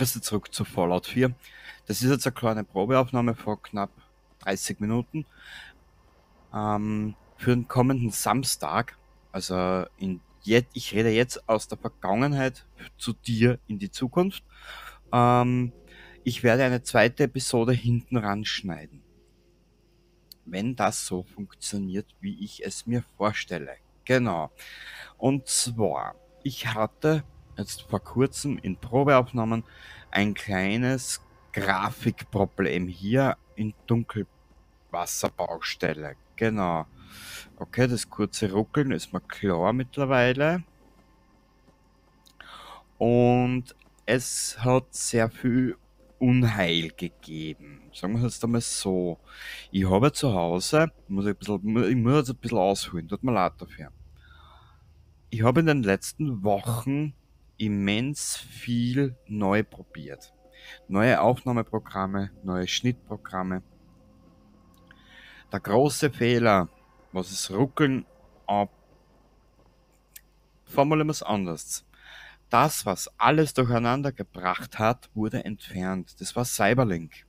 Grüße zurück zu Fallout 4. Das ist jetzt eine kleine Probeaufnahme vor knapp 30 Minuten. Ähm, für den kommenden Samstag, also in ich rede jetzt aus der Vergangenheit zu dir in die Zukunft. Ähm, ich werde eine zweite Episode hinten ranschneiden. Wenn das so funktioniert, wie ich es mir vorstelle. Genau. Und zwar, ich hatte jetzt vor kurzem in Probeaufnahmen ein kleines Grafikproblem hier in Dunkelwasserbaustelle. Genau. Okay, das kurze Ruckeln ist mir klar mittlerweile. Und es hat sehr viel Unheil gegeben. Sagen wir es jetzt einmal so. Ich habe zu Hause, muss ich, bisschen, ich muss jetzt ein bisschen ausholen, tut mir leid dafür. Ich habe in den letzten Wochen immens viel neu probiert. Neue Aufnahmeprogramme, neue Schnittprogramme. Der große Fehler, was es Ruckeln ab. Formulieren wir es anders. Das, was alles durcheinander gebracht hat, wurde entfernt. Das war Cyberlink.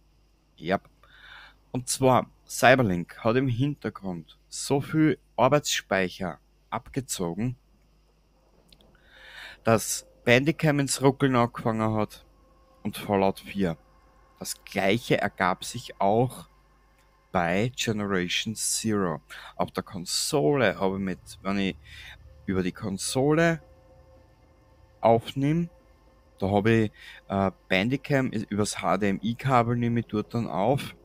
Ja. Und zwar, Cyberlink hat im Hintergrund so viel Arbeitsspeicher abgezogen, dass Bandicam ins Ruckeln angefangen hat und Fallout 4. Das gleiche ergab sich auch bei Generation Zero. Auf der Konsole habe ich mit, wenn ich über die Konsole aufnehme, da habe ich äh, Bandicam übers HDMI-Kabel nehme ich dort dann auf,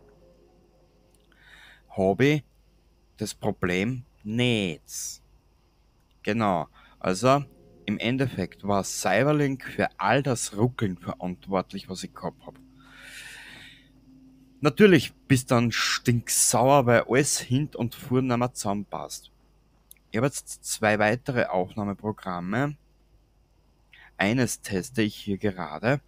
habe ich das Problem Netz. Genau. Also im Endeffekt war Cyberlink für all das Ruckeln verantwortlich, was ich gehabt habe. Natürlich bist dann stinksauer, weil alles hint und vorn nicht mehr zusammenpasst. Ich habe jetzt zwei weitere Aufnahmeprogramme. Eines teste ich hier gerade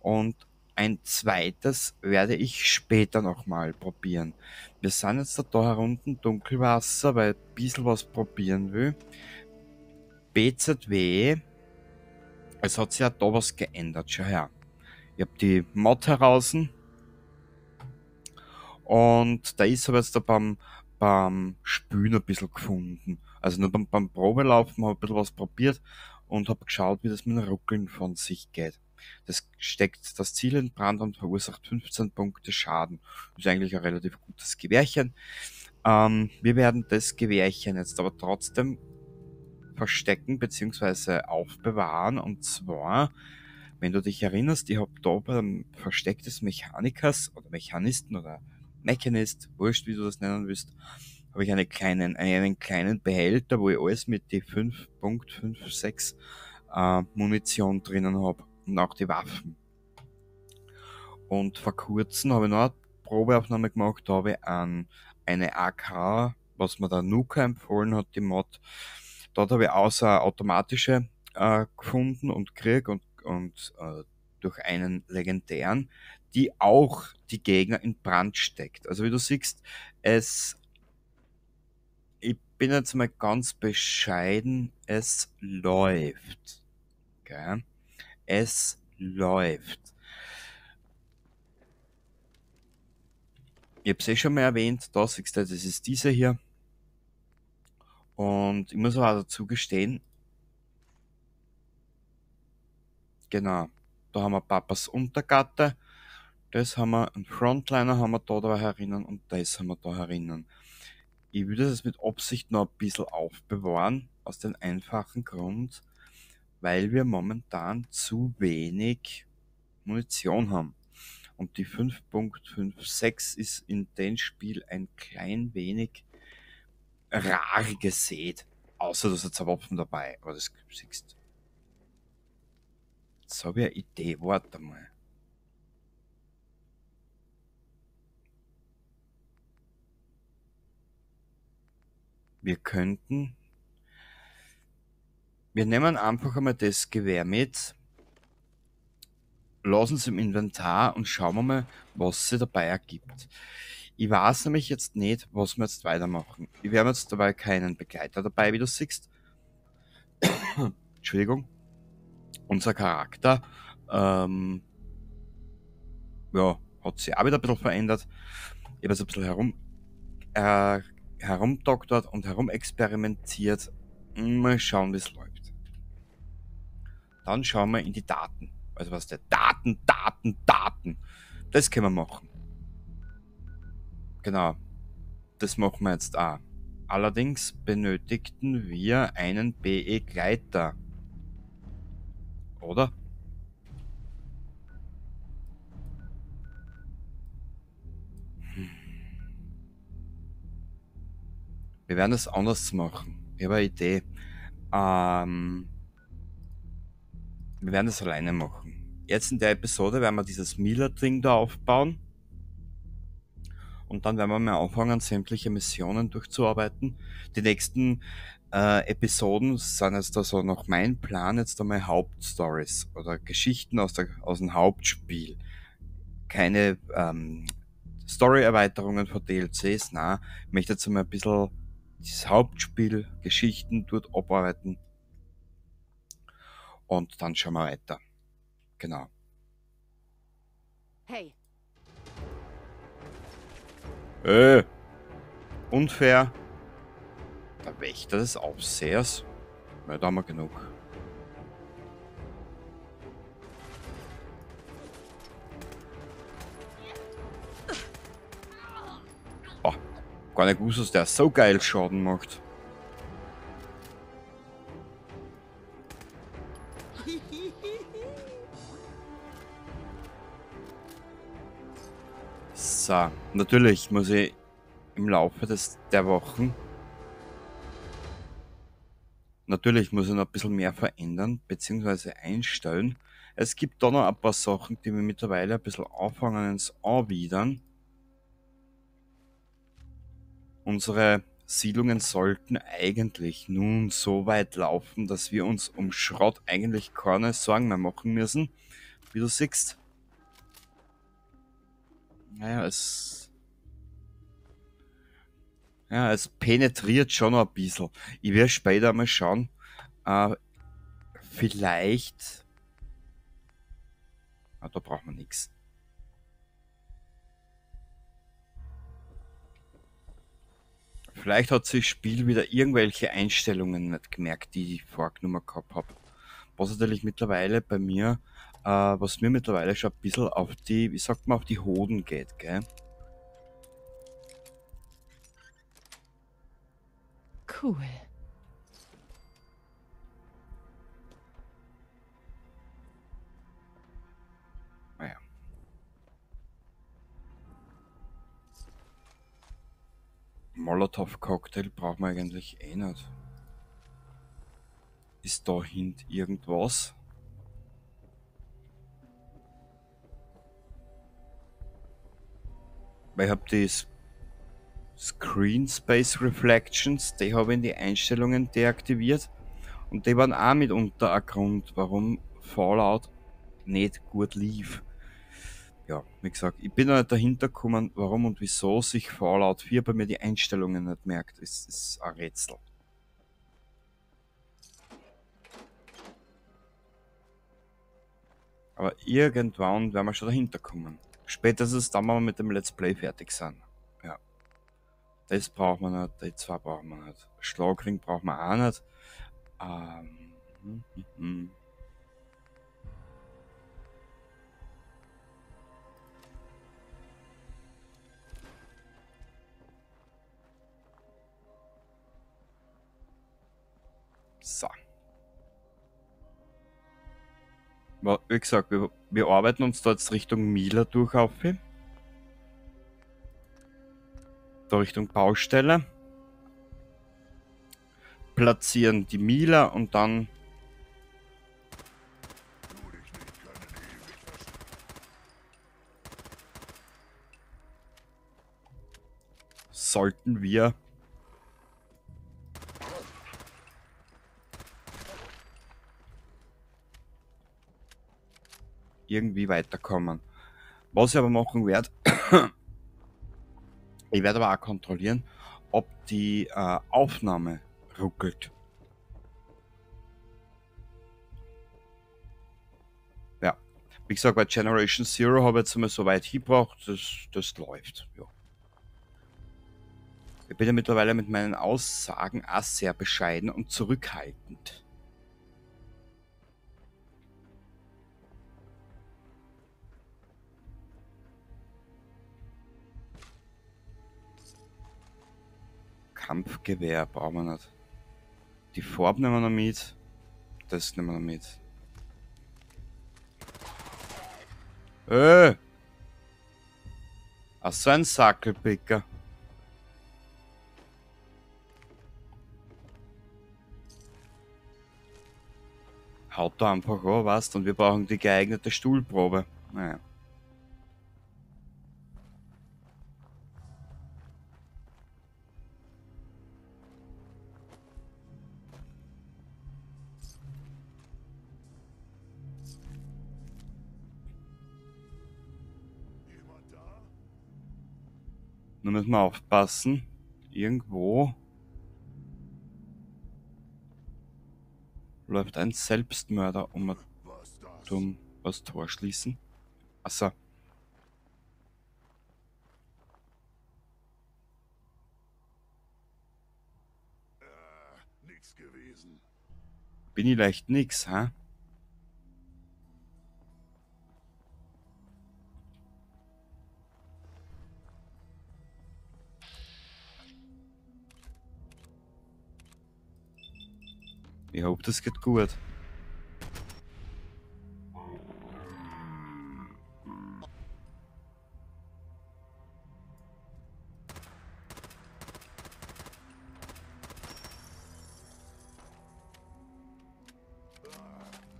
und ein zweites werde ich später nochmal probieren. Wir sind jetzt da herunten Dunkelwasser, weil ich ein bisschen was probieren will. BZW, es hat sich ja da was geändert, schau her. Ich habe die Mod heraus und da ist aber jetzt da beim, beim Spülen ein bisschen gefunden. Also nur beim, beim Probelaufen habe ich ein bisschen was probiert und habe geschaut, wie das mit dem Ruckeln von sich geht. Das steckt das Ziel in Brand und verursacht 15 Punkte Schaden. Ist eigentlich ein relativ gutes Gewehrchen. Ähm, wir werden das Gewehrchen jetzt aber trotzdem verstecken bzw. aufbewahren. Und zwar, wenn du dich erinnerst, ich habe da beim Versteck des Mechanikers oder Mechanisten oder Mechanist, wurscht wie du das nennen willst, habe ich einen kleinen, einen kleinen Behälter, wo ich alles mit die 5.56 äh, Munition drinnen habe und auch die Waffen. Und vor kurzem habe ich noch eine Probeaufnahme gemacht, da habe ich an eine AK, was mir der Nuka empfohlen hat, die Mod, Dort habe ich außer automatische äh, gefunden und Krieg und, und äh, durch einen legendären, die auch die Gegner in Brand steckt. Also wie du siehst, es ich bin jetzt mal ganz bescheiden, es läuft. Okay? Es läuft. Ich habe es eh schon mal erwähnt, da siehst du, das ist diese hier. Und ich muss aber dazu gestehen, genau, da haben wir Papas Untergatte, das haben wir, einen Frontliner haben wir da, da herinnen und das haben wir da herinnen. Ich würde das mit Absicht noch ein bisschen aufbewahren, aus dem einfachen Grund, weil wir momentan zu wenig Munition haben. Und die 5.56 ist in dem Spiel ein klein wenig rar gesät. Außer du hast ein Waffen dabei, aber das siehst Jetzt habe ich eine Idee, warte mal. Wir könnten. Wir nehmen einfach einmal das Gewehr mit, lassen es im Inventar und schauen wir mal, was sie dabei ergibt. Ich weiß nämlich jetzt nicht, was wir jetzt weitermachen. Ich werde jetzt dabei keinen Begleiter dabei, wie du siehst. Entschuldigung. Unser Charakter ähm, ja, hat sich auch wieder ein bisschen verändert. Ich habe jetzt ein bisschen herum, äh, herumdoktert und herumexperimentiert. Mal schauen, wie es läuft. Dann schauen wir in die Daten. Also was der Daten, Daten, Daten. Das können wir machen. Genau. Das machen wir jetzt auch. Allerdings benötigten wir einen BE-Gleiter. Oder? Hm. Wir werden es anders machen. Ich habe eine Idee. Ähm, wir werden es alleine machen. Jetzt in der Episode werden wir dieses Miller-Ding da aufbauen. Und dann werden wir mal anfangen, sämtliche Missionen durchzuarbeiten. Die nächsten äh, Episoden sind jetzt also noch mein Plan, jetzt einmal Hauptstories oder Geschichten aus, der, aus dem Hauptspiel. Keine ähm, Story-Erweiterungen von DLCs, na, ich möchte jetzt einmal ein bisschen das Hauptspiel, Geschichten dort abarbeiten. Und dann schauen wir weiter. Genau. Hey, Äh, unfair. Der Wächter des Aufsehers. Ja, da haben wir genug. Oh, gar nicht gewusst, dass der so geil Schaden macht. So, natürlich muss ich im Laufe des, der Wochen natürlich muss ich noch ein bisschen mehr verändern bzw. einstellen. Es gibt da noch ein paar Sachen, die mir mittlerweile ein bisschen anfangen ins Anwidern. Unsere Siedlungen sollten eigentlich nun so weit laufen, dass wir uns um Schrott eigentlich keine Sorgen mehr machen müssen. Wie du siehst, naja, es. Ja, es penetriert schon noch ein bisschen. Ich werde später mal schauen. Äh, vielleicht. Ah, da braucht man nichts. Vielleicht hat sich das Spiel wieder irgendwelche Einstellungen nicht gemerkt, die ich vorgenommen gehabt habe. Was natürlich mittlerweile bei mir äh, was mir mittlerweile schon ein bisschen auf die, wie sagt man, auf die Hoden geht, gell? cool. Naja. Molotow-Cocktail brauchen wir eigentlich eh nicht. Ist da hint irgendwas? Weil ich habe die Screen Space Reflections, die habe ich in die Einstellungen deaktiviert. Und die waren auch mitunter ein Grund, warum Fallout nicht gut lief. Ja, wie gesagt, ich bin nicht dahinter gekommen, warum und wieso sich Fallout 4 bei mir die Einstellungen nicht merkt. Das ist ein Rätsel. Aber irgendwann werden wir schon dahinter kommen. Spätestens dann, wir mit dem Let's Play fertig sind. Ja. Das braucht man nicht, die zwei brauchen wir nicht. Schlagring brauchen wir auch nicht. Ähm, hm, hm, hm. So. Wie gesagt, wir, wir arbeiten uns da jetzt Richtung Mila durch auf. Da Richtung Baustelle. Platzieren die Mila und dann sollten wir irgendwie weiterkommen. Was ich aber machen werde, Ich werde aber auch kontrollieren, ob die äh, Aufnahme ruckelt. Ja, wie gesagt, bei Generation Zero habe ich jetzt einmal so weit hingebracht, das, das läuft. Ja. Ich bin ja mittlerweile mit meinen Aussagen auch sehr bescheiden und zurückhaltend. Kampfgewehr brauchen wir nicht. Die Farbe nehmen wir noch mit. Das nehmen wir noch mit. Äh! Ach, so ein Sackelpicker. Haut da einfach an, weißt und wir brauchen die geeignete Stuhlprobe. Naja. Nur müssen wir aufpassen. Irgendwo läuft ein Selbstmörder um um das Tor schließen. Achso. Bin ich leicht nix, hä? Ich hoffe, das geht gut.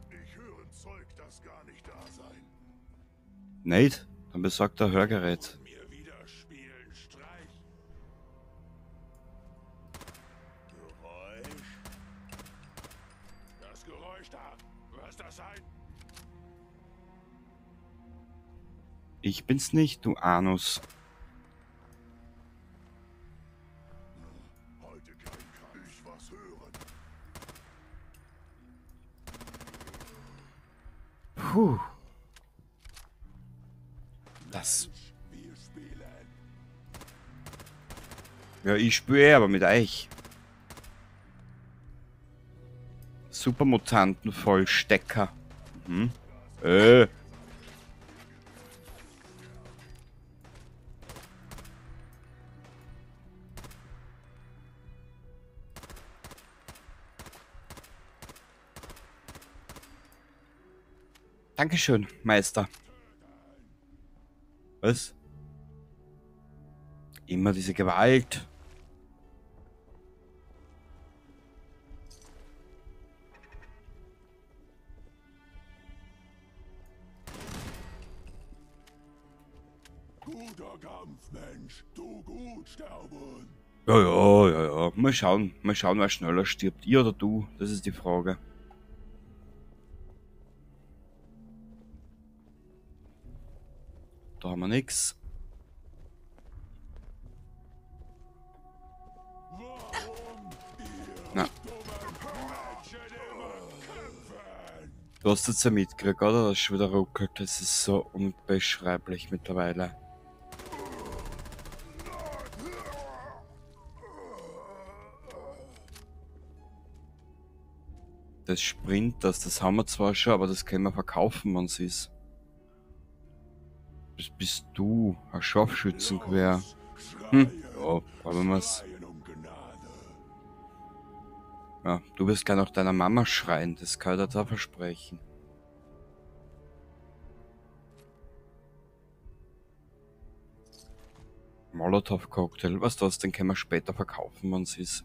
Ich höre Zeug, das gar nicht da sein. Nicht? Dann besorgt er Hörgerät. Ich bin's nicht, du Anus. Puh. Das. Ja, ich spüre aber mit euch. Supermutanten Vollstecker. Mhm. Äh. Dankeschön, Meister. Was? Immer diese Gewalt. Guter Kampf, Mensch. Du gut sterben. Ja, ja, ja, ja. Mal schauen, mal schauen, wer schneller stirbt. Ihr oder du? Das ist die Frage. Da haben wir ihr Na. Du hast jetzt ja mitgekriegt, oder? Das schon wieder ruckelt. Das ist so unbeschreiblich mittlerweile. Das Sprinters, das haben wir zwar schon, aber das können wir verkaufen, wenn es ist. Das bist du, ein Scharfschützengewehr. Hm, ja, um Gnade. Ja, du wirst gleich nach deiner Mama schreien, das kann ich dir da versprechen. Molotow-Cocktail, was das, den können wir später verkaufen, wenn es ist.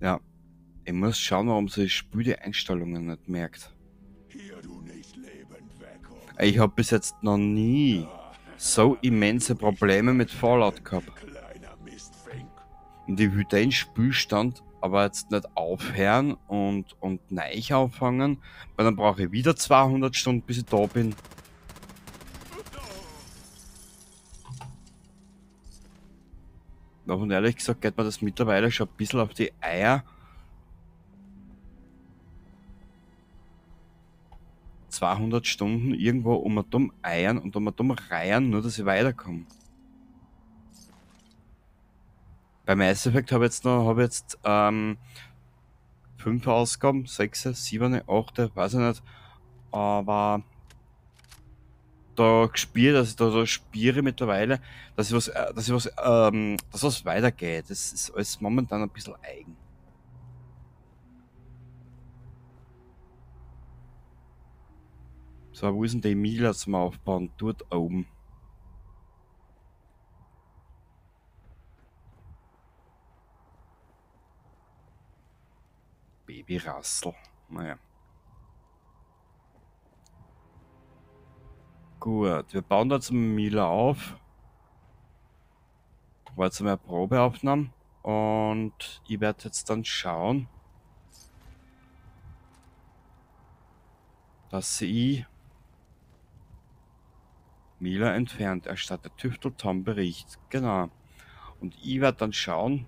Ja, ich muss schauen, warum sie die Einstellungen nicht merkt. Ich habe bis jetzt noch nie so immense Probleme mit Fallout gehabt. Und ich will den Spielstand aber jetzt nicht aufhören und, und neu auffangen, weil dann brauche ich wieder 200 Stunden, bis ich da bin. Und ehrlich gesagt geht mir das mittlerweile schon ein bisschen auf die Eier. 200 Stunden irgendwo um und um eiern und um und um reiern, nur dass ich weiterkomme. Bei Mass Effect habe ich jetzt noch, habe jetzt ähm, fünf Ausgaben, sechs, sieben, acht, weiß ich nicht. Aber da gespielt, also da, da spiele mittlerweile, dass ich was, äh, dass ich was, ähm, dass was weitergeht. Das ist alles momentan ein bisschen eigen. So, wo ist denn der Emilia zum Aufbauen? Dort oben. Baby Rassel. Naja. Gut, wir bauen da zum Mila auf. War jetzt einmal Probeaufnahmen. Und ich werde jetzt dann schauen, dass sie Mila entfernt, erstattet Tüftel Tom Bericht. Genau. Und ich werde dann schauen,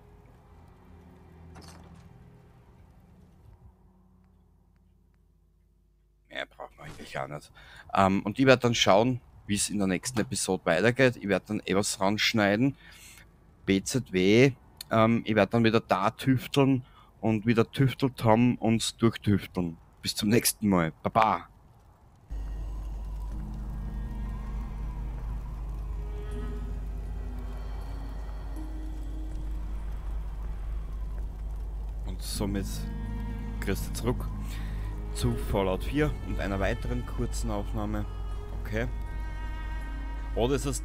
Mehr braucht man eigentlich auch nicht. Ähm, und ich werde dann schauen, wie es in der nächsten Episode weitergeht. Ich werde dann etwas ranschneiden. BZW. Ähm, ich werde dann wieder da tüfteln und wieder tüftelt haben und durchtüfteln. Bis zum nächsten Mal. Baba. Somit du zurück zu Fallout 4 und einer weiteren kurzen Aufnahme. Okay. Oder ist es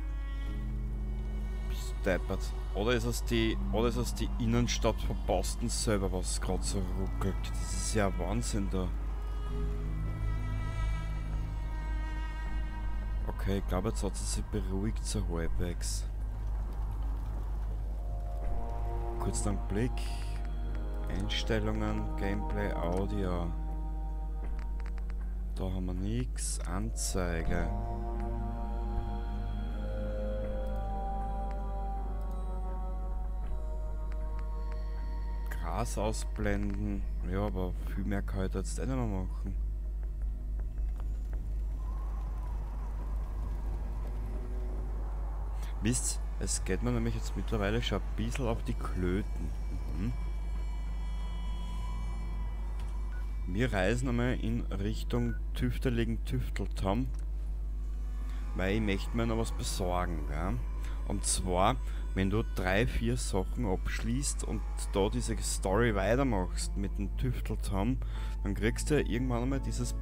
Steppert. Oder ist es die oder ist es die Innenstadt von Boston selber, was gerade so ruckelt? Das ist ja Wahnsinn da. Okay, ich glaube jetzt hat sie sich beruhigt so halbwegs. Kurz einen Blick. Einstellungen, Gameplay, Audio. Da haben wir nichts. Anzeige. Gras ausblenden. Ja, aber viel mehr kann ich da jetzt nicht mehr machen. Wisst, es geht mir nämlich jetzt mittlerweile schon ein bisschen auf die Klöten. Mhm. Wir reisen einmal in Richtung tüfteligen Tüfteltom, weil ich möchte mir noch was besorgen. Gell? Und zwar, wenn du drei, vier Sachen abschließt und da diese Story weitermachst mit dem Tüfteltom, dann kriegst du ja irgendwann einmal dieses,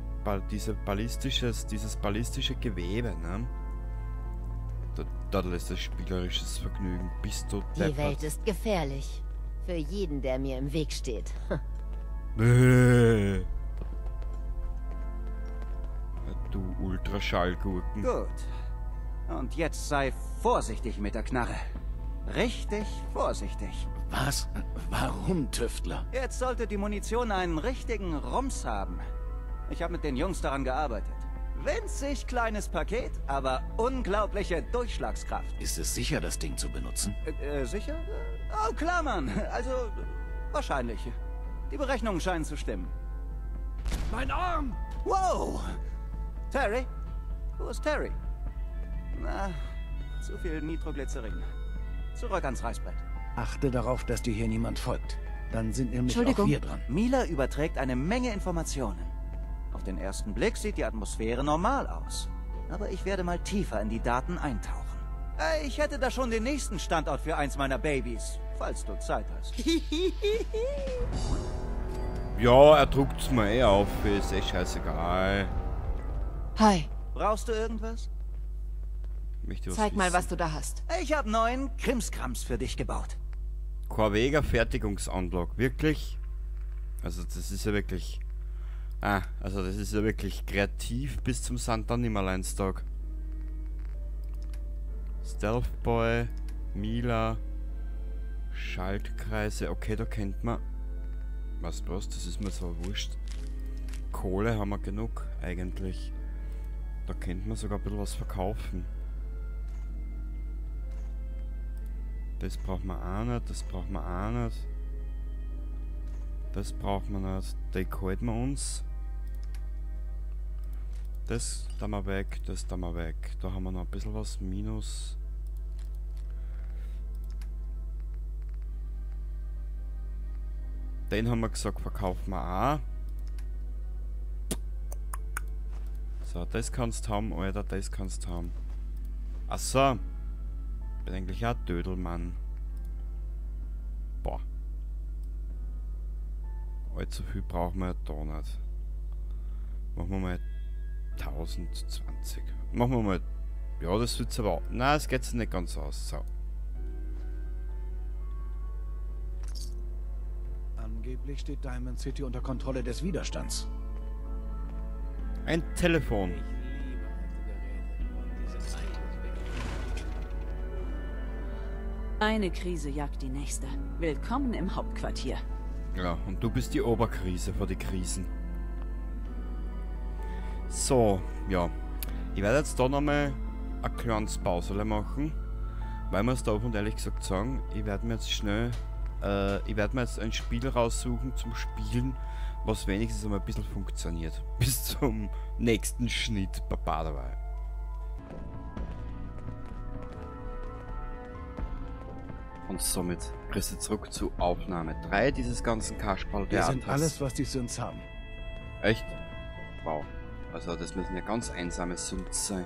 diese ballistisches, dieses ballistische Gewebe. Ne? Da, da lässt das spielerisches Vergnügen. Bist du Die deppert. Welt ist gefährlich. Für jeden, der mir im Weg steht. Bäh. Du Ultraschallgurken. Gut. Und jetzt sei vorsichtig mit der Knarre. Richtig vorsichtig. Was? Warum, Tüftler? Jetzt sollte die Munition einen richtigen Rums haben. Ich habe mit den Jungs daran gearbeitet. Winzig kleines Paket, aber unglaubliche Durchschlagskraft. Ist es sicher, das Ding zu benutzen? Äh, äh, sicher? Oh, klar, Mann. Also, wahrscheinlich. Die Berechnungen scheinen zu stimmen. Mein Arm! Wow! Terry? Wo ist Terry? Na, zu viel Nitroglycerin. Zurück ans Reißbrett. Achte darauf, dass dir hier niemand folgt. Dann sind nämlich auch wir dran. Mila überträgt eine Menge Informationen. Auf den ersten Blick sieht die Atmosphäre normal aus. Aber ich werde mal tiefer in die Daten eintauchen. Äh, Ich hätte da schon den nächsten Standort für eins meiner Babys, falls du Zeit hast. Ja, er druckt's mir eh auf, ist eh scheißegal. Hi, Brauchst du irgendwas? Zeig mal, wissen. was du da hast. Ich habe neuen Krimskrams für dich gebaut. Corvega Fertigungsanlage, wirklich? Also das ist ja wirklich... Ah, also das ist ja wirklich kreativ bis zum Santa Nimmerleinstag. Stealth Boy, Mila, Schaltkreise, okay, da kennt man... Was bloß, das ist mir so wurscht. Kohle haben wir genug, eigentlich. Da könnte man sogar ein bisschen was verkaufen. Das brauchen wir auch nicht, das brauchen wir auch nicht. Das brauchen wir nicht. Die halten wir uns. Das da mal weg, das da mal weg. Da haben wir noch ein bisschen was. Minus. Den haben wir gesagt, verkaufen wir auch. So, das kannst du haben, Alter, das kannst du haben. Achso. Bin eigentlich auch Dödelmann. Boah. Allzu viel brauchen wir ja da nicht. Machen wir mal 1020. Machen wir mal... Ja, das wird's aber... Nein, es geht nicht ganz aus. So. Angeblich steht Diamond City unter Kontrolle des Widerstands. Ein Telefon. Eine Krise jagt die nächste. Willkommen im Hauptquartier. Ja, und du bist die Oberkrise vor die Krisen. So, ja. Ich werde jetzt da nochmal ein kleines Pausele machen. Weil wir es da und ehrlich gesagt sagen, ich werde mir jetzt schnell, äh, ich werde mir jetzt ein Spiel raussuchen zum Spielen, was wenigstens einmal ein bisschen funktioniert. Bis zum nächsten Schnitt. Baba dabei. Und somit kriegst du zurück zu Aufnahme 3 dieses ganzen kasperl Wir sind alles, was die Sins haben. Echt? Wow. Also das müssen ja ganz einsame Sünds sein.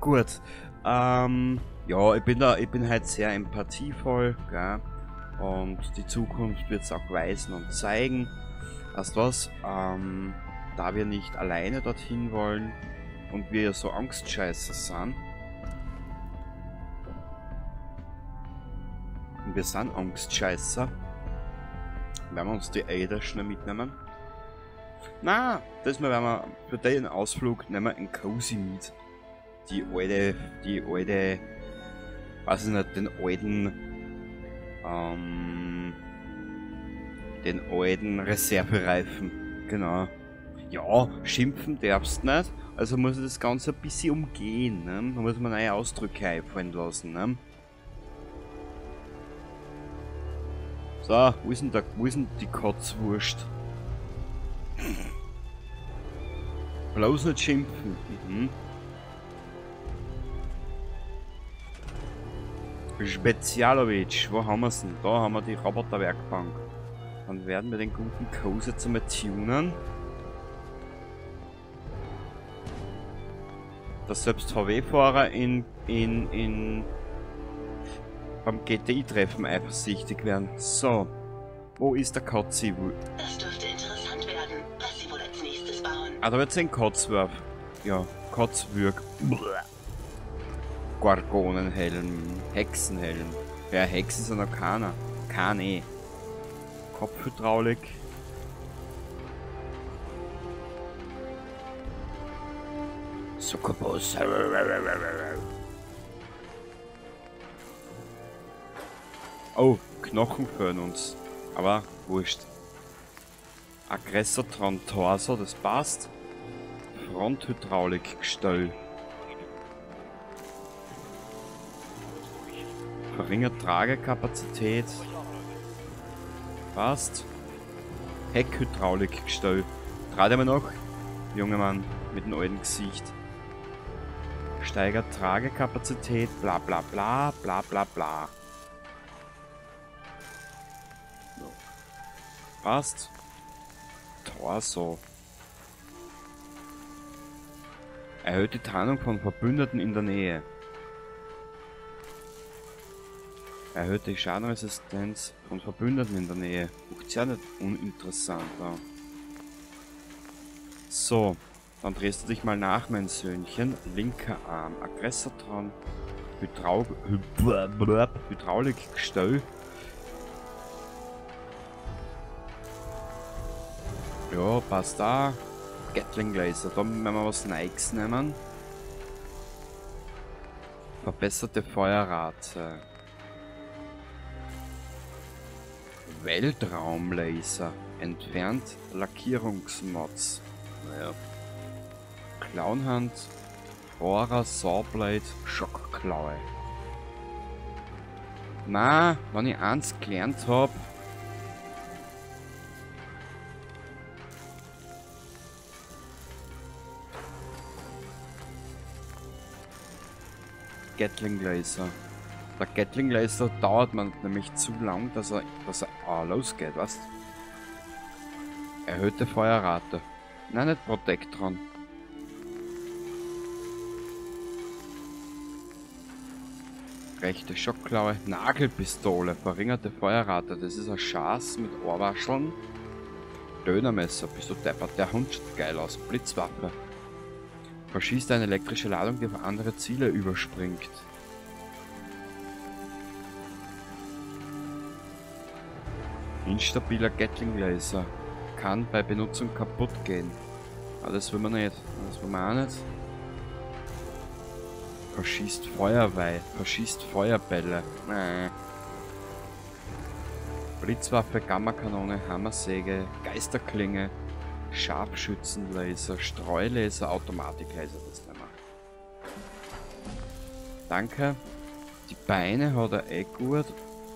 Gut. Ähm, ja, ich bin da, ich bin halt sehr empathievoll, gell? Und die Zukunft wird es auch weisen und zeigen. Erst was, ähm, da wir nicht alleine dorthin wollen und wir ja so Angstscheißer sind, und wir sind Angstscheißer, werden wir uns die Ada schnell mitnehmen. Na, das mal werden wir für den Ausflug nehmen wir einen Cozy mit. Die alte, die alte, weiß ich nicht, den alten, ähm, den alten Reservereifen. Genau. Ja, schimpfen darfst nicht, also muss ich das Ganze ein bisschen umgehen, ne? Da muss man neue Ausdrücke einfallen lassen, ne? So, wo ist denn, der, wo ist denn die Kotzwurst? Bloß nicht schimpfen. Mhm. Spezialowitsch, wo haben wir's denn? Da haben wir die Roboterwerkbank. Dann werden wir den guten jetzt einmal tunen. Dass selbst VW-Fahrer in, in, in beim GTI-Treffen eifersüchtig werden. So, wo ist der Kotzi? Das dürfte interessant werden, was sie wohl als nächstes bauen. Ah, da wird ein Kotzwurf. Ja, Kotzwürg. Gorgonenhelm, Hexenhelm. Ja, Hexen sind noch keiner. Keine. Kopfhydraulik. Succubus. Oh, Knochen führen uns. Aber wurscht. Aggressortron Torso, das passt. Fronthydraulikgestell. Verringert Tragekapazität. Passt. Heckhydraulikgestell. Trat immer noch. Junge Mann mit dem alten Gesicht. Steigert Tragekapazität, bla bla bla, bla bla bla. Passt. Torso. Erhöht die Tarnung von Verbündeten in der Nähe. Erhöht die Schadenresistenz von Verbündeten in der Nähe. Guckt ja nicht uninteressant an. So, dann drehst du dich mal nach, mein Söhnchen. Linker Arm. Aggressortron. Hydraul Hydraulikgestell. Ja, passt da. Gatling Laser. Da werden wir was Nikes nehmen. Verbesserte Feuerrate. Weltraumlaser. Entfernt Lackierungsmods. Naja. Clownhand. Aura Sawblade. Schockklaue. Na, wenn ich eins gelernt hab. Gatling Laser. Der Gatling Laser dauert man nämlich zu lang, dass er, dass er losgeht, was? Erhöhte Feuerrate. Nein, nicht Protektron. Rechte Schockklaue, Nagelpistole, verringerte Feuerrate. Das ist ein Schaß mit Ohrwascheln. Dönermesser, bist du deppert. Der Hund sieht geil aus. Blitzwaffe. Verschießt eine elektrische Ladung, die auf andere Ziele überspringt. Instabiler Gatling Laser. Kann bei Benutzung kaputt gehen. Aber das will man nicht. Das will man auch nicht. Verschießt Feuerweih. Verschießt Feuerbälle. Nee. Blitzwaffe, Gammakanone, Hammersäge, Geisterklinge, Scharfschützenlaser, Streulaser, Automatiklaser, das nehmen wir. Danke. Die Beine hat er eh gut.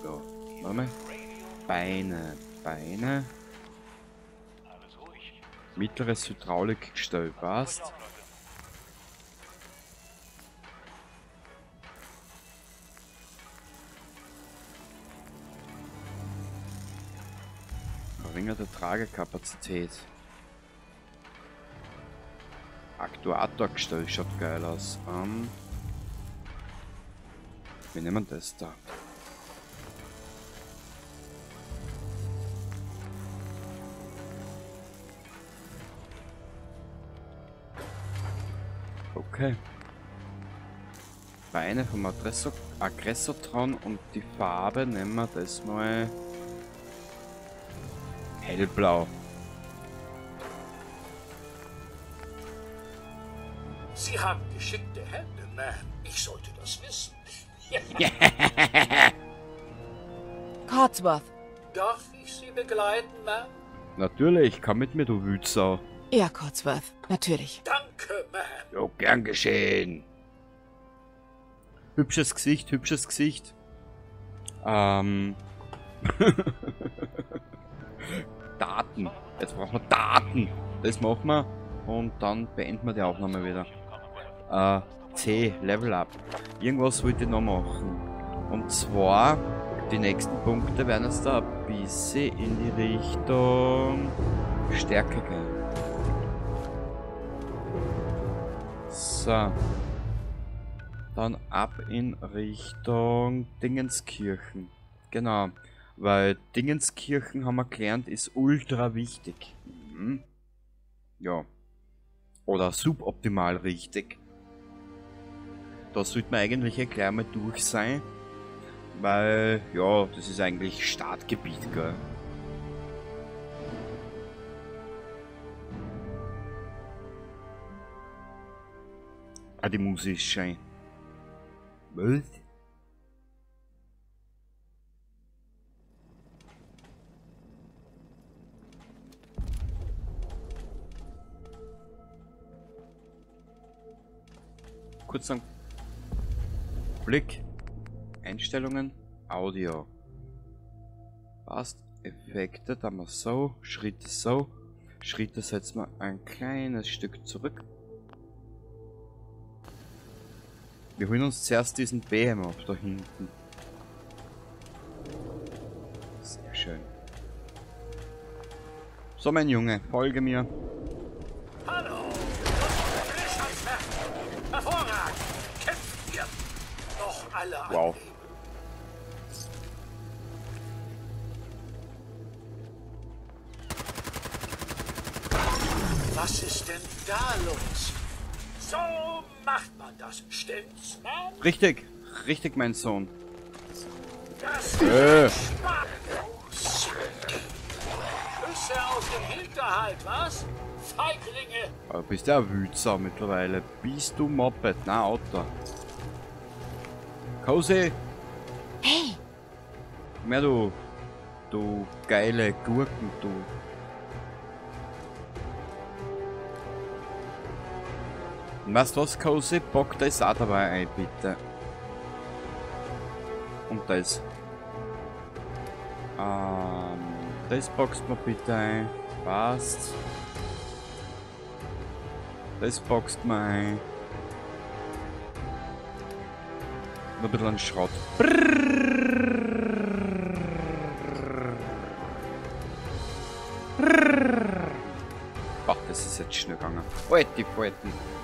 Ja, warte mal. Beine, Beine. Mittleres Hydraulikgestell passt. Verringerte Tragekapazität. Aktuatorgestell schaut geil aus. Ähm, wir nehmen das da. Okay. Beine vom Aggressor Aggressotron und die Farbe nehmen wir das mal hellblau. Sie haben geschickte Hände, Ma'am. Ich sollte das wissen. Codsworth. Darf ich Sie begleiten, Ma'am? Natürlich, komm mit mir, du Wütsau. Ja, Codsworth. Natürlich. Danke, Ma'am. Jo, gern geschehen. Hübsches Gesicht, hübsches Gesicht. Ähm. Daten. Jetzt brauchen wir Daten. Das machen wir. Und dann beenden wir die Aufnahme wieder. Äh, C, Level Up. Irgendwas wollte ich noch machen. Und zwar, die nächsten Punkte werden jetzt da ein bisschen in die Richtung Stärke gehen. So. Dann ab in Richtung Dingenskirchen. Genau. Weil Dingenskirchen, haben wir gelernt, ist ultra wichtig. Mhm. Ja. Oder suboptimal richtig. Da sollte man eigentlich eh gleich mal durch sein. Weil, ja, das ist eigentlich Startgebiet, gell. Ah, die Musik ist schön. Was? Kurz einen Blick. Einstellungen, Audio. Passt. Effekte, da wir so, Schritte so. Schritte setzen wir ein kleines Stück zurück. Wir holen uns zuerst diesen Behemoth da hinten. Sehr schön. So, mein Junge, folge mir. Hallo. Hervorragend. Kämpfen wir. Noch alle Wow. annehmen. Das, stimmt's, Mann? Richtig, richtig, mein Sohn. Das Äh. ist Spaß. Schüsse aus dem Hinterhalt, was? Feiglinge. Aber bist ja ein Wützer mittlerweile. Bist du Moped? Na, Auto. Cozy! Hey, Mehr du. Du geile Gurken, du. Weißt du was, Cozy? Bock das auch dabei ein, bitte. Und das. Ähm, das boxt man bitte ein. Passt. Das boxt man ein. Nur ein bisschen an Schrott. Boah, das ist jetzt schnell gegangen. Alti, Falten.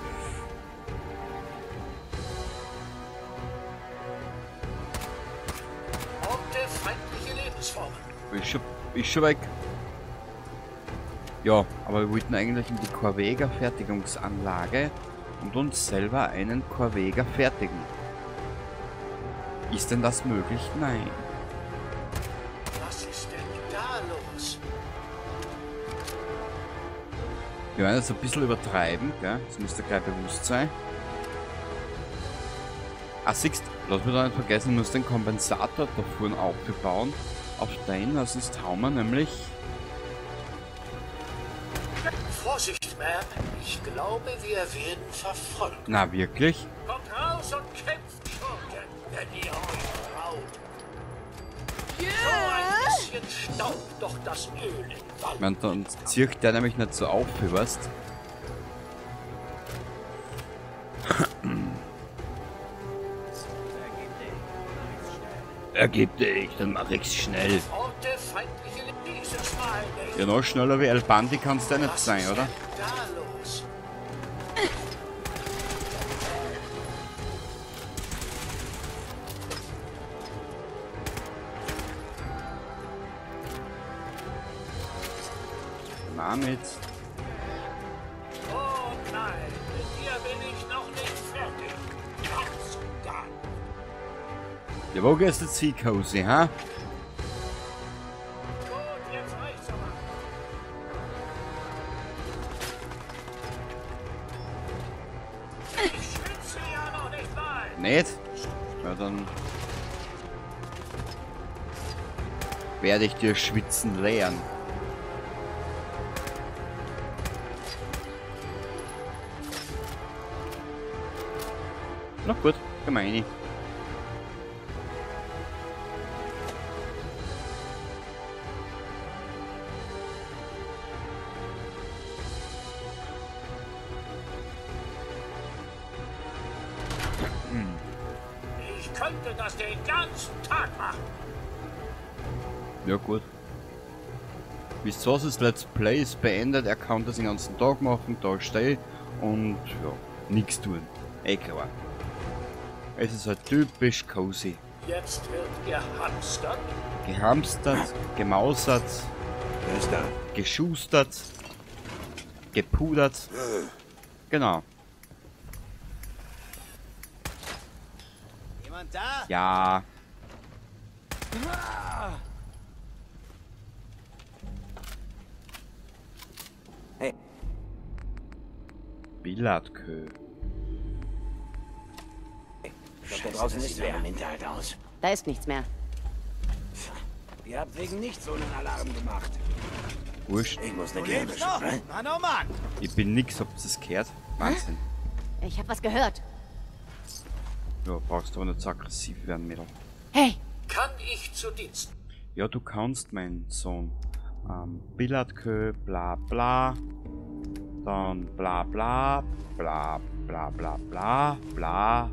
Ist schon, ist schon weg. Ja, aber wir wollten eigentlich in die Corvega Fertigungsanlage und uns selber einen Corvega fertigen. Ist denn das möglich? Nein. Was ist denn da los? Wir werden das ein bisschen übertreiben, gell? Das müsste gleich bewusst sein. Ah, siehst, lass mich da nicht vergessen, ich muss den Kompensator da vorne aufbauen. Auf weil sonst hauen wir nämlich... Vorsicht, Ma'am. Ich glaube, wir werden verfolgt. Na, wirklich? Kommt raus und kämpft, Schurken, wenn ihr euch traut. So ein bisschen staubt doch das Öl im Wald. Man, dann zieht der nämlich nicht so auf, wie weißt. ergebe dich, dann mach ich's schnell. Ja, noch schneller wie Elbandi kannst du ja nicht sein, oder? Damit. Der Bogen ist jetzt viel cozy, ha? Nicht? Ja, dann werde ich dir schwitzen lehren. Noch gut, gemein. Ich. Das Let's Play ist beendet, er kann das den ganzen Tag machen, da stehen und ja, nichts tun. Eh klar. Es ist halt typisch cozy. Jetzt wird gehamstert. Gehamstert, gemausert, geschustert, gepudert. Genau. Jemand da? Ja. Hey. Billardkö. Da draußen ist wer im Hinterhalt aus. Da ist nichts mehr. Ihr habt wegen nichts so einen Alarm gemacht. Wurscht. Ich muss eine Du ne? Mann, oh Mann! Ich bin nix, ob das gehört. Wahnsinn. Ich hab was gehört. Ja, brauchst aber nicht so aggressiv werden, Mädel. Hey, Kann ich zu Dienst? Ja, du kannst, mein Sohn. Ähm, Billardkö, bla bla. Dann bla bla, bla bla bla bla, bla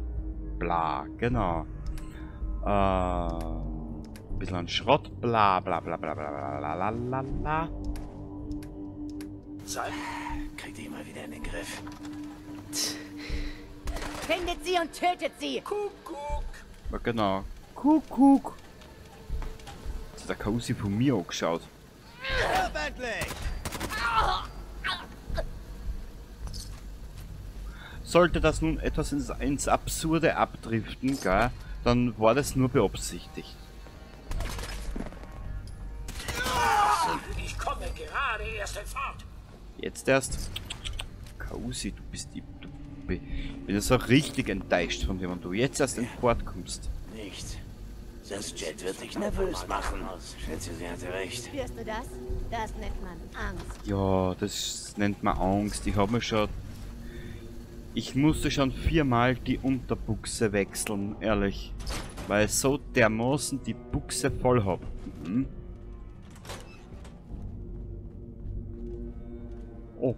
bla, genau. Äh, bisschen an Schrott, bla bla bla bla bla bla bla bla bla bla. Sein? Kriegt ihr mal wieder in den Griff. Findet sie und tötet sie. Kuckuck. Ja, genau. Kuckuck. Jetzt hat der Cozy von mir angeschaut. Stirb Sollte das nun etwas ins, ins Absurde abdriften, gell, dann war das nur beabsichtigt. Ich komme gerade erst in Fahrt. Jetzt erst. Cozy, du bist die. Du, be- ich bin jetzt auch richtig enttäuscht von dir, wenn du jetzt erst in Port kommst. Nicht. Das Jet wird dich nervös machen. Schätze, sie hatte recht. Spürst du das? Das nennt man Angst. Ja, das nennt man Angst. Ich habe mir schon. Ich musste schon viermal die Unterbuchse wechseln, ehrlich. Weil ich so dermaßen die Buchse voll hab. Mhm. Oh.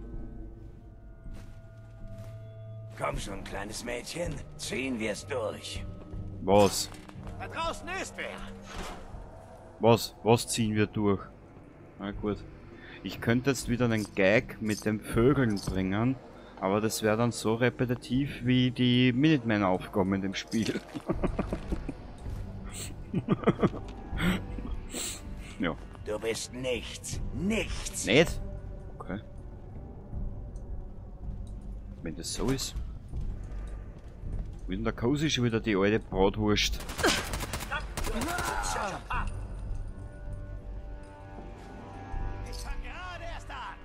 Komm schon, kleines Mädchen. Ziehen wir's durch. Was? Da draußen ist wer. Was? Was ziehen wir durch? Na gut. Ich könnte jetzt wieder einen Gag mit den Vögeln bringen aber das wäre dann so repetitiv wie die Minuteman-Aufgaben in dem Spiel. ja. Du bist nichts. Nichts. Nicht? Okay. Wenn das so ist. In der Kose schon wieder die alte Bratwurst.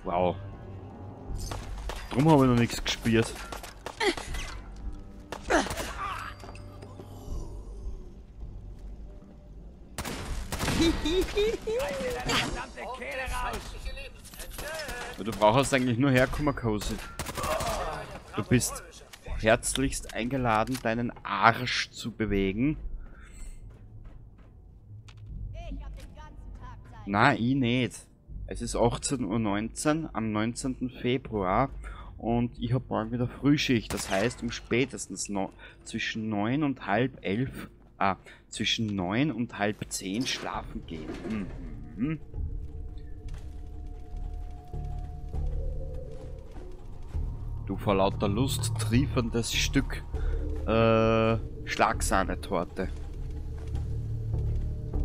Wow. Drum habe ich noch nichts gespürt. Du brauchst eigentlich nur herkommen, Cozy. Du bist herzlichst eingeladen, deinen Arsch zu bewegen. Nein, ich nicht. Es ist 18.19 Uhr am 19. Februar und ich habe morgen wieder Frühschicht. Das heißt, um spätestens no zwischen 9 und halb 11, ah, zwischen 9 und halb 10 schlafen gehen. Mhm. Du vor lauter Lust triefendes Stück äh, Schlagsahnetorte.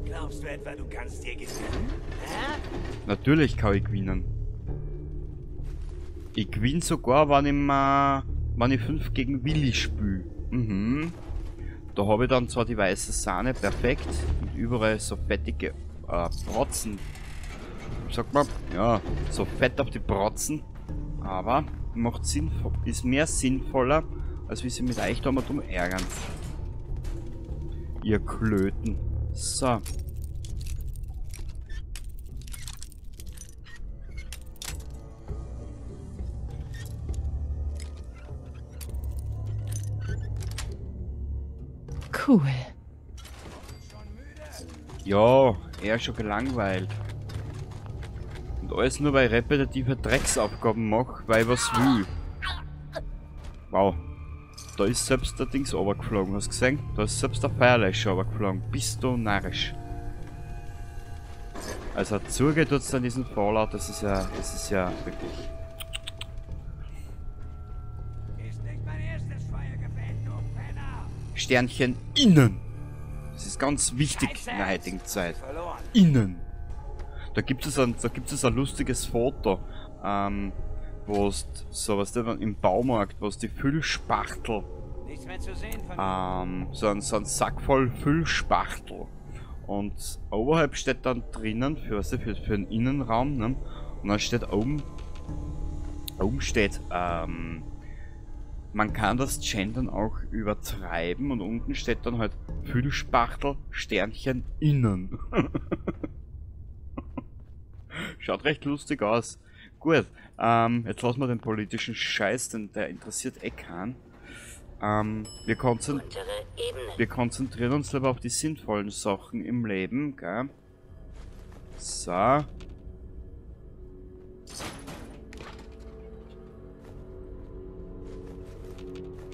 Glaubst du etwa, du kannst dir gewinnen? Natürlich kann ich gewinnen. Ich gewinne sogar, wenn ich mal, wenn ich 5 gegen Willi spiele. Mhm. Da habe ich dann zwar die weiße Sahne, perfekt, und überall so fettige äh, Brotzen. Sagt man, ja, so fett auf die Brotzen. Aber macht sinnvoll, ist mehr sinnvoller, als wie sie mit euch da mal drum ärgern. Ihr Klöten. So. Cool. Ja, eher schon gelangweilt. Und alles nur, weil ich repetitive Drecksaufgaben mache, weil ich was will. Wow. Da ist selbst der Dings runtergeflogen, hast du gesehen? Da ist selbst der Feierlöscher runtergeflogen. Bist du narrisch. Also zugeht tut's dann diesen Fallout, das ist ja, das ist ja wirklich... Sternchen innen. Das ist ganz wichtig in der heutigen Zeit. Innen. Da gibt es ein, da gibt es ein lustiges Foto, ähm, wo es so was da im Baumarkt, wo es die Füllspachtel, ähm, so ein, so ein Sack voll Füllspachtel. Und oberhalb steht dann drinnen, für, weißt du, für, für den Innenraum, ne? Und dann steht oben, oben steht, ähm, man kann das Gendern auch übertreiben und unten steht dann halt Füllspachtel, Sternchen, innen. Schaut recht lustig aus. Gut, ähm, jetzt lassen wir den politischen Scheiß, denn der interessiert eh keinen. Ähm, wir, konzent wir konzentrieren uns lieber auf die sinnvollen Sachen im Leben, gell? So.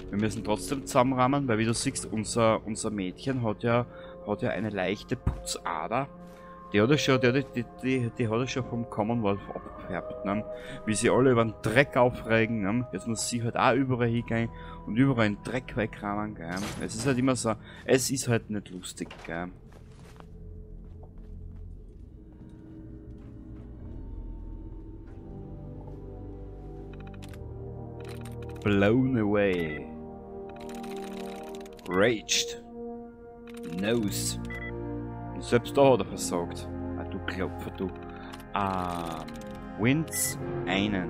Wir müssen trotzdem zusammenrahmen, weil wie du siehst, unser, unser Mädchen hat ja, hat ja eine leichte Putzader. Die hat er schon, die, hat die, die, die hat er schon vom Commonwealth abgefärbt, ne? Wie sie alle über den Dreck aufregen, ne? Jetzt muss sie halt auch überall hingehen und überall den Dreck wegkramen, gell? Es ist halt immer so, es ist halt nicht lustig, gell? Blown away. Raged. Nose. Und selbst da hat er versagt. Ah, du Klopfer, du. Ähm, Wins einen.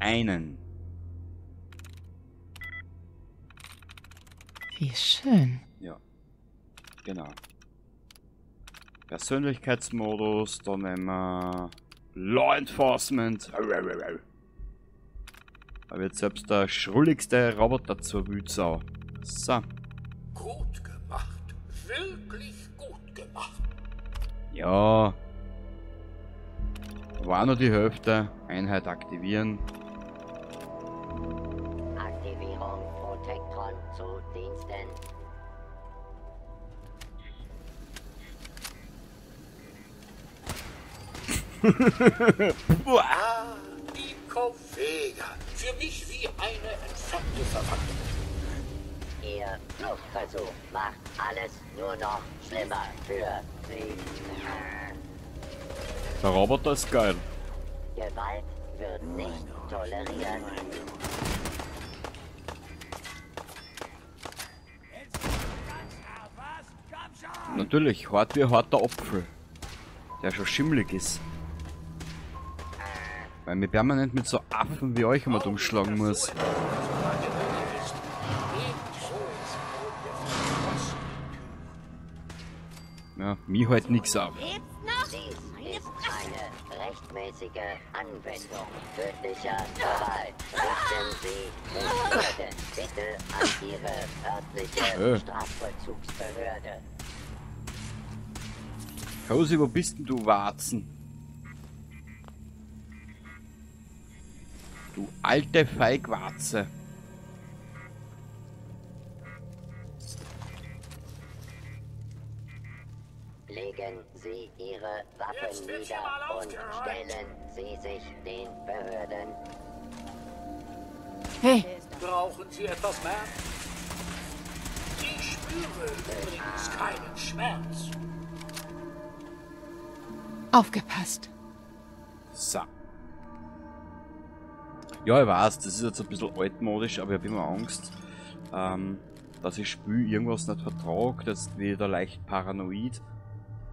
Einen. Wie schön. Ja. Genau. Persönlichkeitsmodus, dann nehmen wir Law Enforcement. Da wird selbst der schrulligste Roboter zur Wütsau. So. Gut gemacht. Wirklich gut gemacht. Ja. War nur die Hälfte. Einheit aktivieren. Aktivierung Protektron zu Diensten. ah, Nico Vega. Für mich wie eine entfernte Verwandte. Ihr Fluchtversuch macht alles nur noch schlimmer für Sie. Der Roboter ist geil. Gewalt wird nicht toleriert. Natürlich, hart wie ein harter Apfel. Der schon schimmelig ist. Weil mir permanent mit so Affen wie euch immer umschlagen muss. Ja, mir halt nix ab. Rechtmäßige Äh. Wo bist denn du, Warzen? Alte Feigwarze. Legen Sie Ihre Waffen nieder und stellen Sie sich den Behörden. Hey, Brauchen Sie etwas mehr? Ich spüre übrigens keinen Schmerz. aufgepasst. So. Ja, ich weiß, das ist jetzt ein bisschen altmodisch, aber ich habe immer Angst, ähm, dass ich Spiel irgendwas nicht vertrage, das ist wieder leicht paranoid.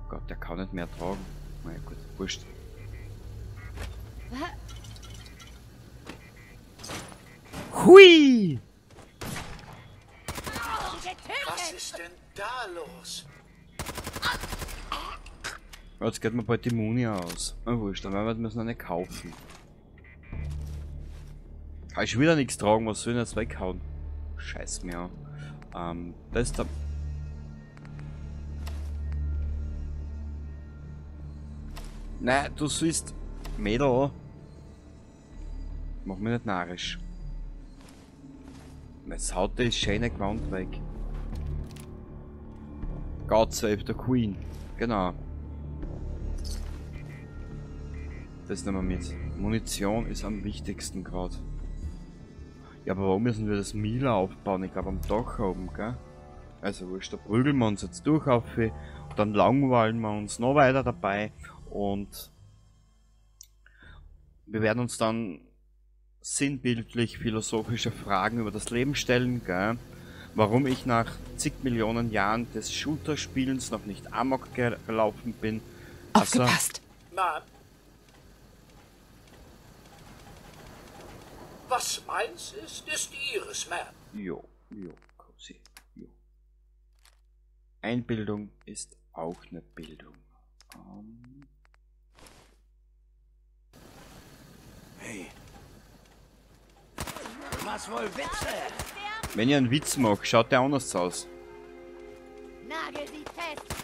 Gott, der kann nicht mehr tragen. Na ja, gut, wurscht. Hui! Was ist denn da los? Jetzt geht mir bald die Muni aus. Na wurscht, dann werden wir es noch nicht kaufen. Kann ich schon wieder nichts tragen, was soll ich jetzt weghauen? Scheiß mir. Ähm, das ist der... Nein, du siehst... Mädel. Mach mich nicht narrisch. Jetzt haut das schöne Gewand weg. God save the Queen. Genau. Das nehmen wir mit. Munition ist am wichtigsten gerade. Ja, aber warum müssen wir das Mila aufbauen? Ich glaube am Dach oben, gell? Also wurscht, da prügeln wir uns jetzt durch auf, und dann langweilen wir uns noch weiter dabei und wir werden uns dann sinnbildlich philosophische Fragen über das Leben stellen, gell? Warum ich nach zig Millionen Jahren des Shooter-Spielens noch nicht Amok gelaufen bin. Also, Aufgepasst. Mann. Was meins ist, ist ihres, Mann. Jo, jo, cozy, jo. Einbildung ist auch eine Bildung. Ähm, Hey. Was wohl Witze? wenn ihr einen Witz macht, schaut der anders aus. Nagel sie fest.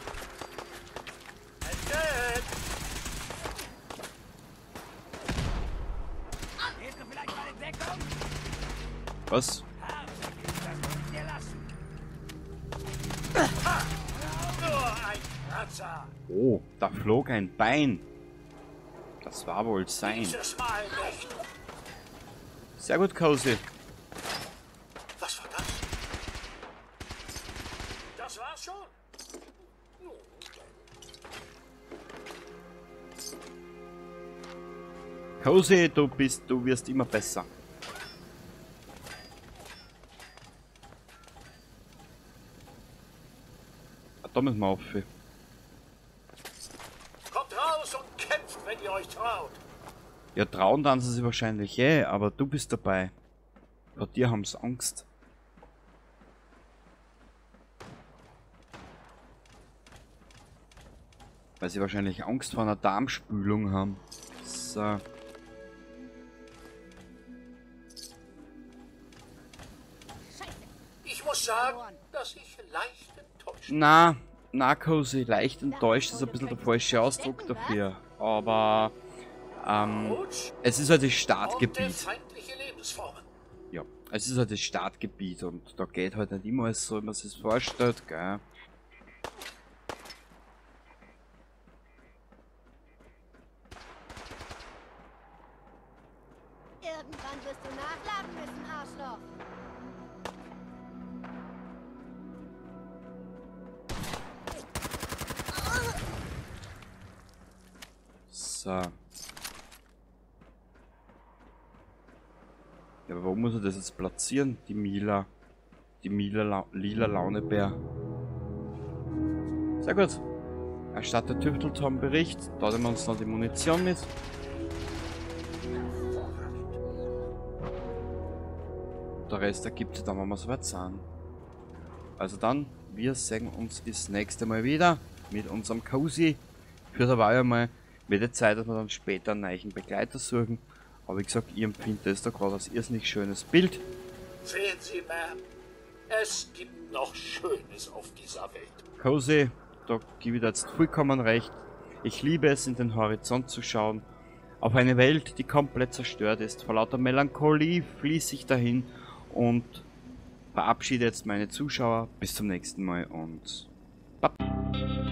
Was? Oh, da flog ein Bein. Das war wohl sein. Sehr gut, Cozy. Was war das? Das war's schon. Cozy, du bist, du wirst immer besser. Da müssen wir auf. Kommt raus und kämpft, wenn ihr euch traut. Ja, trauen dann sie wahrscheinlich eh, aber du bist dabei. Vor dir haben sie Angst. Weil sie wahrscheinlich Angst vor einer Darmspülung haben. So. Na, na, Cozy, leicht enttäuscht ist ein bisschen der falsche Ausdruck dafür. Aber Ähm, es ist halt das Startgebiet. Ja, es ist halt das Startgebiet und da geht halt nicht immer so, wie man sich das vorstellt, gell. So. Ja, aber wo muss er das jetzt platzieren? Die Mila. Die Mila La lila Launebär. Sehr gut. Erstattet Tüfteltom Bericht. Da nehmen wir uns noch die Munition mit. Der Rest ergibt sich dann, wenn wir soweit sind. Also dann, wir sehen uns das nächste Mal wieder mit unserem Cozy. Für dabei einmal wird jetzt Zeit, dass wir dann später einen neuen Begleiter suchen. Aber wie gesagt, ich empfinde das da gerade als irrsinnig schönes Bild. Sehen Sie, Ma'am, es gibt noch Schönes auf dieser Welt. Cozy, da gebe ich dir jetzt vollkommen recht. Ich liebe es, in den Horizont zu schauen. Auf eine Welt, die komplett zerstört ist. Vor lauter Melancholie fließe ich dahin und verabschiede jetzt meine Zuschauer. Bis zum nächsten Mal und Baba.